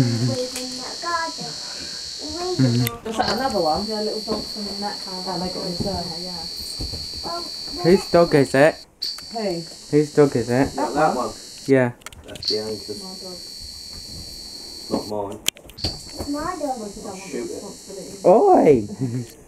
Mm-hmm. There's the another one? The little dog from that car that they got in there, uh, yeah. well, Whose dog is it? Who? Whose dog is it? Not that one. Yeah. That's the anchor's. My dog. Not mine. my dog. Well, she Shoot it. responsibility. Oi!